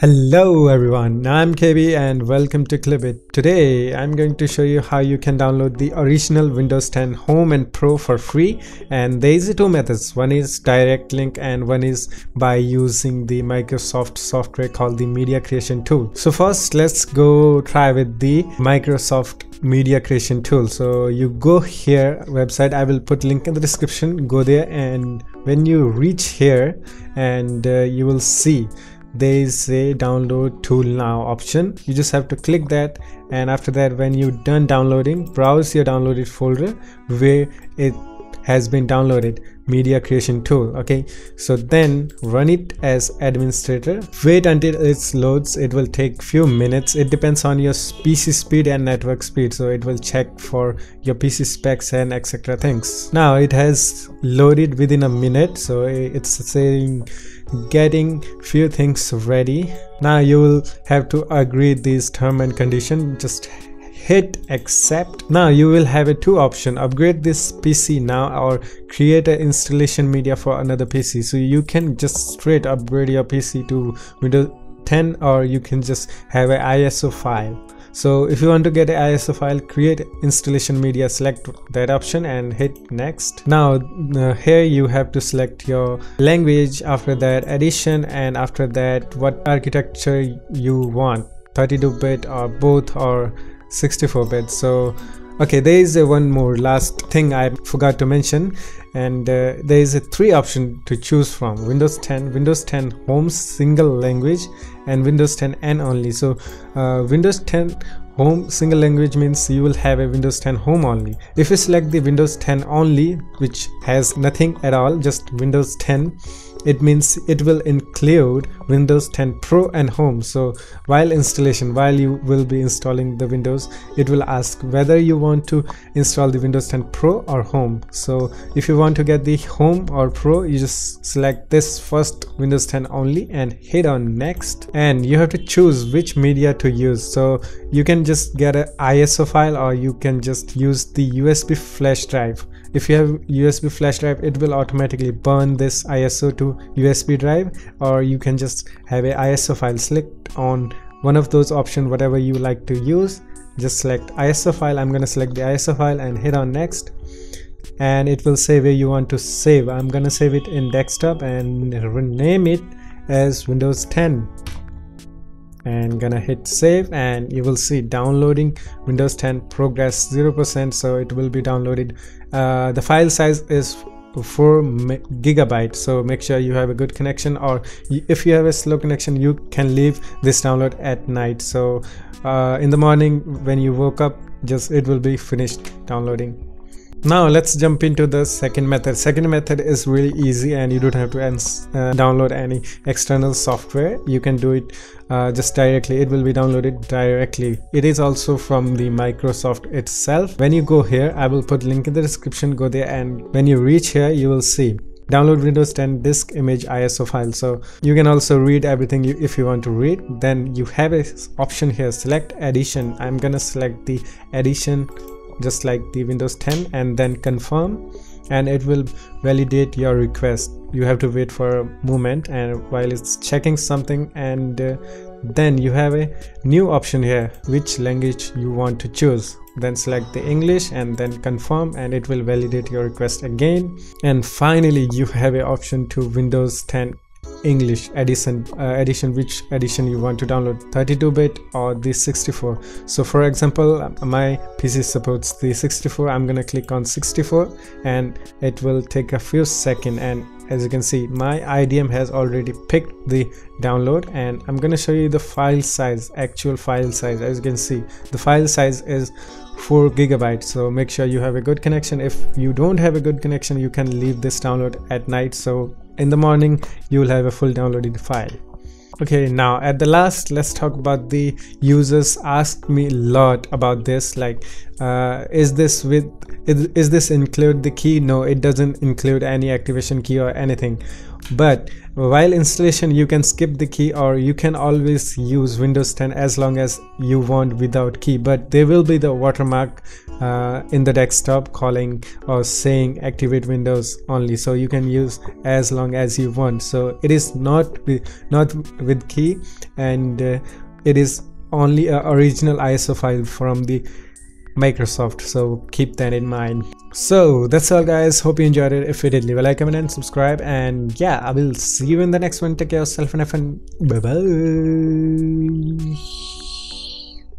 Hello everyone, I'm KB and welcome to kilObit. Today I'm going to show you how you can download the original Windows 10 Home and Pro for free and there is two methods. One is direct link and one is by using the Microsoft software called the Media Creation Tool. So first let's go try with the Microsoft Media Creation Tool. So you go here website, I will put link in the description, go there and when you reach here and uh, you will see there is a download tool now option. You just have to click that and after that when you're done downloading browse your downloaded folder where it has been downloaded media creation tool okay? So then run it as administrator. Wait until it loads. It will take few minutes. It depends on your pc speed and network speed so it will check for your pc specs and etc things. Now it has loaded within a minute so it's saying getting few things ready. Now you will have to agree this term and condition. Just hit accept. Now you will have a two option. Upgrade this pc now or create an installation media for another pc so you can just straight upgrade your pc to windows 10 or you can just have an iso file. So if you want to get an iso file create installation media select that option and hit next. Now uh, here you have to select your language after that edition and after that what architecture you want 32-bit or both or 64-bit so okay there is a one more last thing i forgot to mention. And uh, there is a three option to choose from windows 10 windows 10 home single language and windows 10 n only. So uh, windows 10 home single language means you will have a windows 10 home only. If you select the windows 10 only which has nothing at all just windows 10 it means it will include windows 10 pro and home. So while installation while you will be installing the windows it will ask whether you want to install the windows 10 pro or home. So if you want to get the home or pro you just select this first windows 10 only and hit on next. And you have to choose which media to use. So you can just get an iso file or you can just use the usb flash drive if you have usb flash drive it will automatically burn this iso to usb drive or you can just have a iso file select on one of those options whatever you like to use. Just select iso file. I'm going to select the iso file and hit on next. And it will say where you want to save. I'm going to save it in desktop and rename it as windows 10 and gonna hit save and you will see downloading windows 10 progress 0% so it will be downloaded. Uh, the file size is 4 gigabytes so make sure you have a good connection or if you have a slow connection you can leave this download at night. So uh, in the morning when you woke up just it will be finished downloading now let's jump into the second method. Second method is really easy and you don't have to uh, download any external software. You can do it uh, just directly. It will be downloaded directly. It is also from the microsoft itself. When you go here i will put link in the description. Go there and when you reach here you will see. Download windows 10 disk image iso file. So you can also read everything you, if you want to read. Then you have a option here. Select edition i'm gonna select the edition just like the windows 10 and then confirm and it will validate your request. You have to wait for a moment and while it's checking something and uh, then you have a new option here which language you want to choose. Then select the english and then confirm and it will validate your request again. And finally you have an option to windows 10 English edition uh, edition which edition you want to download 32-bit or the 64 so for example uh, my PC supports the 64 I'm gonna click on 64 and it will take a few seconds. And as you can see my IDM has already picked the download and I'm gonna show you the file size actual file size. As you can see the file size is 4 gigabytes. So make sure you have a good connection. If you don't have a good connection you can leave this download at night. So in the morning you will have a full downloaded file. Okay now at the last let's talk about the users asked me a lot about this like uh, is this with is, is this include the key? No it doesn't include any activation key or anything but while installation you can skip the key or you can always use windows 10 as long as you want without key. But there will be the watermark uh, in the desktop calling or saying activate windows only. So you can use as long as you want. So it is not not with key and uh, it is only a original iso file from the Microsoft so keep that in mind. So that's all guys. Hope you enjoyed it. If you did leave a like comment and subscribe. And yeah I will see you in the next one. Take care of yourself and have bye bye